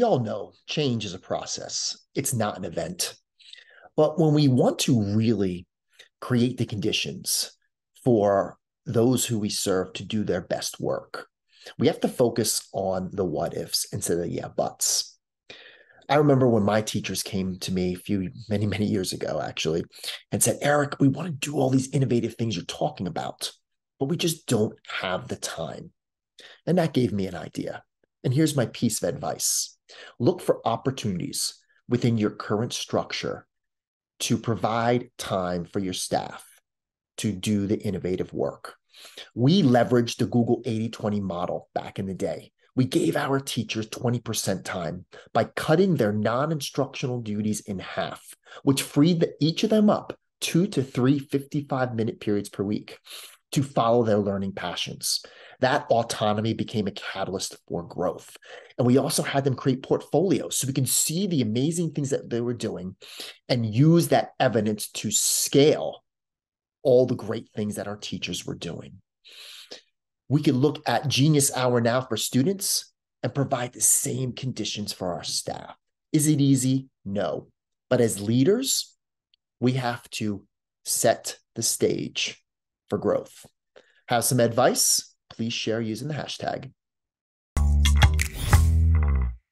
We all know change is a process, it's not an event. But when we want to really create the conditions for those who we serve to do their best work, we have to focus on the what ifs instead of the yeah buts. I remember when my teachers came to me a few, many, many years ago, actually, and said, Eric, we want to do all these innovative things you're talking about, but we just don't have the time. And that gave me an idea. And here's my piece of advice look for opportunities within your current structure to provide time for your staff to do the innovative work. We leveraged the Google 80 20 model back in the day. We gave our teachers 20% time by cutting their non instructional duties in half, which freed the, each of them up two to three 55 minute periods per week to follow their learning passions. That autonomy became a catalyst for growth. And we also had them create portfolios so we can see the amazing things that they were doing and use that evidence to scale all the great things that our teachers were doing. We could look at Genius Hour now for students and provide the same conditions for our staff. Is it easy? No. But as leaders, we have to set the stage for growth. Have some advice? Please share using the hashtag